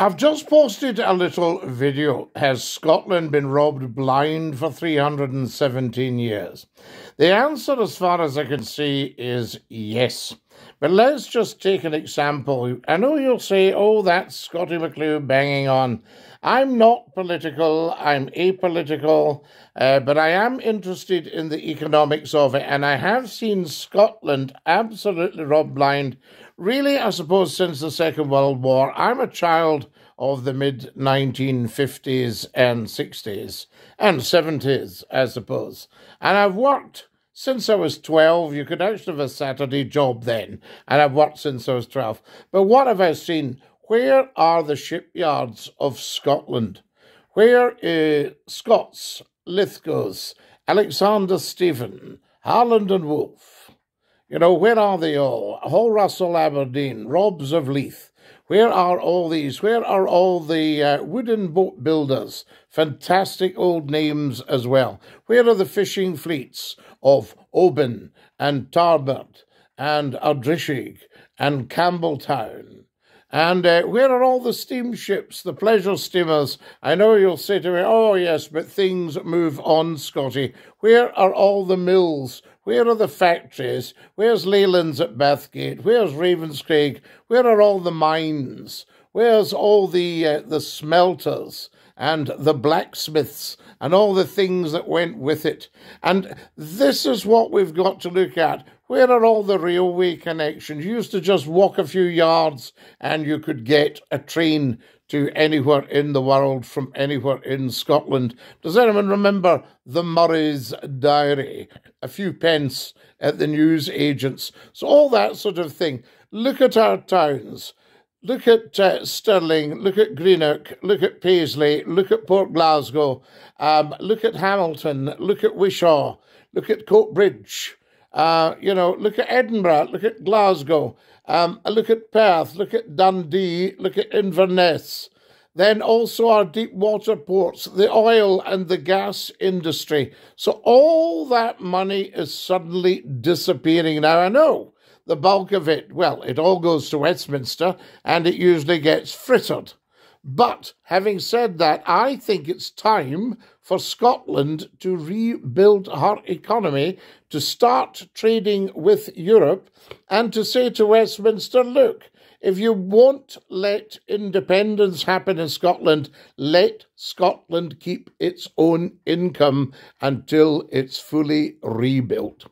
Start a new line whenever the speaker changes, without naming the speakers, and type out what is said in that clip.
I've just posted a little video. Has Scotland been robbed blind for 317 years? The answer, as far as I can see, is yes. But let's just take an example. I know you'll say, oh, that's Scottie McClue banging on. I'm not political, I'm apolitical, uh, but I am interested in the economics of it, and I have seen Scotland absolutely robbed blind, really, I suppose, since the Second World War. I'm a child of the mid 1950s and 60s, and 70s, I suppose, and I've worked since I was 12. You could actually have a Saturday job then, and I've worked since I was 12. But what have I seen? Where are the shipyards of Scotland? Where uh, Scotts, Lithgows, Alexander Stephen, Harland and Wolff? You know, where are they all? Hall Russell Aberdeen, Robbs of Leith. Where are all these? Where are all the uh, wooden boat builders? Fantastic old names as well. Where are the fishing fleets of Oban and Tarbert and Ardrishaig and Campbeltown? And uh, where are all the steamships, the pleasure steamers? I know you'll say to me, oh, yes, but things move on, Scottie. Where are all the mills? Where are the factories? Where's Leyland's at Bathgate? Where's Ravenscraig? Where are all the mines? Where's all the uh, the smelters and the blacksmiths and all the things that went with it? And this is what we've got to look at. Where are all the railway connections? You used to just walk a few yards and you could get a train to anywhere in the world from anywhere in Scotland. Does anyone remember the Murray's Diary? A few pence at the news agents. So, all that sort of thing. Look at our towns. Look at uh, Stirling, look at Greenock, look at Paisley, look at Port Glasgow, um, look at Hamilton, look at Wishaw, look at Coatbridge, uh, you know, look at Edinburgh, look at Glasgow, um, look at Perth, look at Dundee, look at Inverness. Then also our deep water ports, the oil and the gas industry. So all that money is suddenly disappearing. Now I know the bulk of it, well, it all goes to Westminster and it usually gets frittered. But having said that, I think it's time for Scotland to rebuild her economy, to start trading with Europe, and to say to Westminster, look, if you won't let independence happen in Scotland, let Scotland keep its own income until it's fully rebuilt.